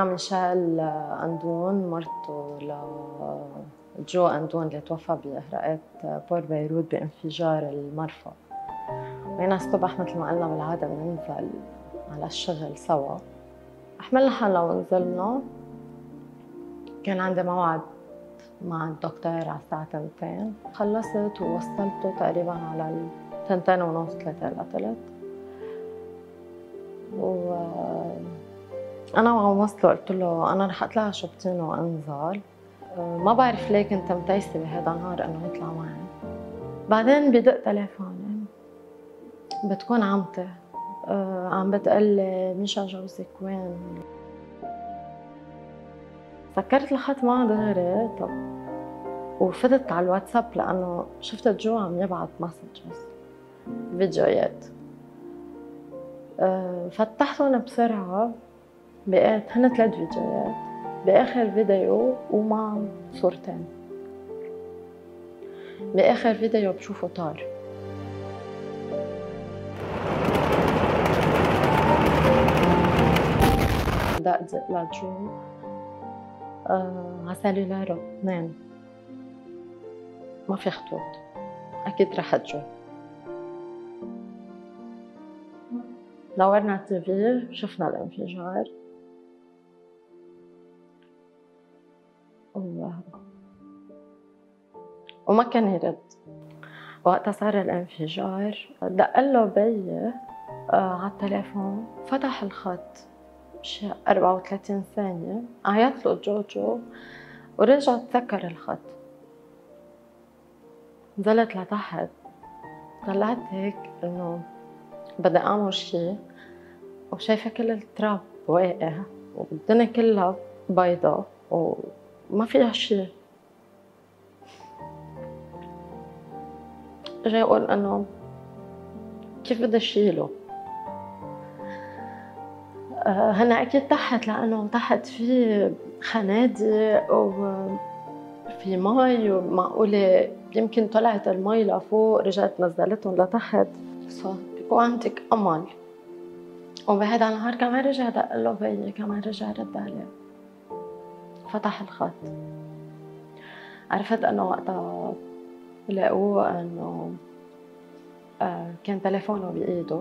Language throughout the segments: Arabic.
ميشيل أندون مرته ل جو أندون اللي توفى باحراقات بور بيروت بانفجار المرفأ. وين الصبح مثل ما قلنا بالعادة بننزل على الشغل سوا. حملنا حالنا ونزلنا كان عندي موعد مع الدكتور على الساعة تنتين. خلصت ووصلته تقريبا على التنتين ونص ثلاثة إلا ثلاث و أنا وعم وصله قلت له أنا رح أطلع شوبتين وأنزل. ما بعرف ليه كنت متيسة بهذا النهار إنه يطلع معي. بعدين بدق تليفوني. بتكون عمتي. آه، عم بتقلي مشا جوزك وين. سكرت الخط معه دغري طب وفتت على الواتساب لأنه شفت جو عم يبعث مسجز فيديوهات. أه فتحتهم بسرعة. بقيت. هن ثلاث فيديوهات بآخر فيديو ومع صورتين. بآخر فيديو بشوفه طار. دق دق لجو آه على سلولاره اثنين ما في خطوط. أكيد رحت جو دورنا التي شفنا الانفجار. الله. وما كان يرد. وقتها صار الانفجار. دق له بيي آه على التليفون فتح الخط. شي 34 ثانية. عيط له جوجو ورجع تسكر الخط. نزلت لتحت. طلعت هيك إنه بدي أعمل شي. وشايفة كل التراب واقع. والدنيا كلها بيضة. وما فيها شي. جاي أقول أنه كيف بدي شيله آه، هنا أكيد تحت لأنه تحت في خنادق وفي مي ومعقولة يمكن طلعت المي لفوق رجعت نزلتهم لتحت بيكون عندك امل وبهذا النهار كمان رجع دق له بيي كمان رجع رد عليه. فتح الخط. عرفت أنه وقتها لقوه أنه آه، كان تليفونه بإيده.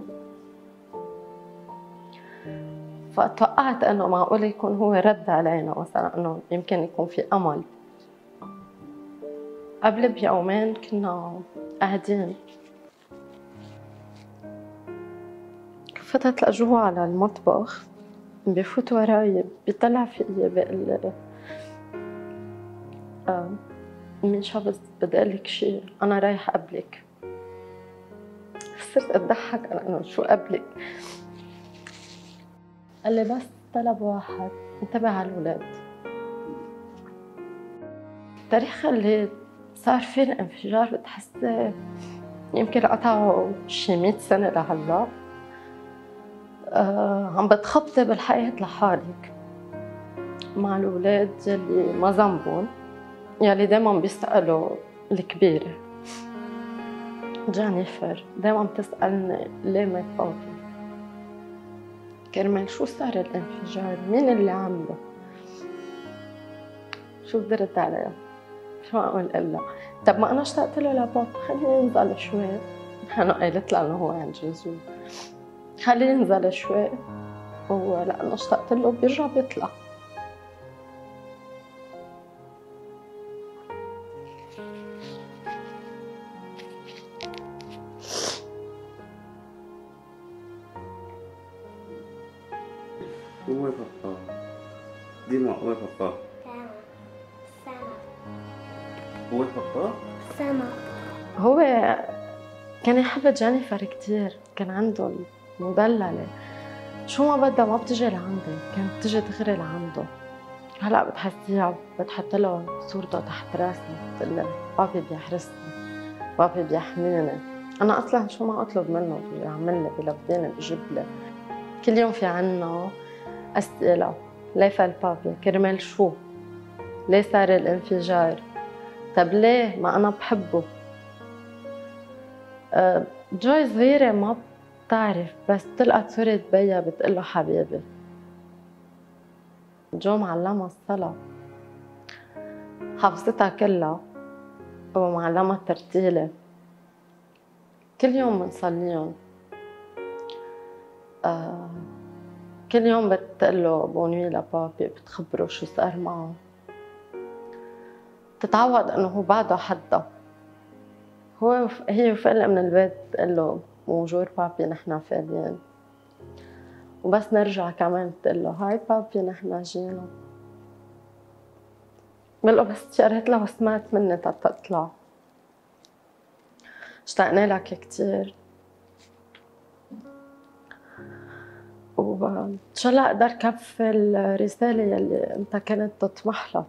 فتوقعت أنه معقول يكون هو رد علينا مثلا أنه يمكن يكون في أمل. قبل بيومين كنا قاعدين. فتت لجوا على المطبخ. بفوت وراي بيطلع فيي بيقول لي آه من شبز بدي أقول لك شيء أنا رايح قبلك. صرت أضحك أنا شو قبلك؟ قال لي بس طلب واحد انتبه على الولاد. التاريخ اللي صار فيه الانفجار بتحسي يمكن قطعوا شي 100 سنة لهلأ. عم بتخبطي بالحياة لحالك مع الأولاد يلي ما ذنبهم يلي دايما بيسألوا الكبيرة جينيفر دايما بتسألني ليه ما بابي كرمال شو صار الانفجار؟ مين اللي عمله شو بدي رد عليها شو أقول لها طب ما أنا اشتقت له لبابا خليه ينزل شوي. أنا قالت له إنه هو عند جوزو خليه ينزل شوي. ولأنه اشتقت له بيرجع بيطلع. Où est papa Dis-moi, où est papa Où est papa سما. هو كان يحب جينيفر كتير. كان عنده المدللة شو ما بدها ما بتجي لعندي كانت تجي دغري لعنده. هلأ بتحسيها بتحط له صورته تحت راسي بتقول له بابي بيحرسني بابي بيحميني. أنا أصلا شو ما أطلب منه بيعمل لي بيلبيني بيجيب لي. كل يوم في عنا أسئلة. ليه بابي؟ كرمال شو؟ ليه صار الانفجار؟ طب ليه؟ ما أنا بحبه. أه جوي صغيرة ما بتعرف بس طلعت صورة بيا بتقله حبيبي. جو معلمها الصلاة. حافظتها كلها. ومعلمها الترتيلة. كل يوم بنصليهم. آه كل يوم بتقله بونوي لبابي بتخبره شو صار معه. بتتعود إنه هو بعده حدا. هو هي وفقلة من البيت بتقول له بونجور بابي نحن فاضيين وبس نرجع كمان بتقول له هاي بابي نحن جينا. بقول بس تشرهت لها وسمعت مني تطلع. اشتقنا لك كتير. وان شاء الله أقدر كفي الرسالة يلي أنت كنت تطمح لها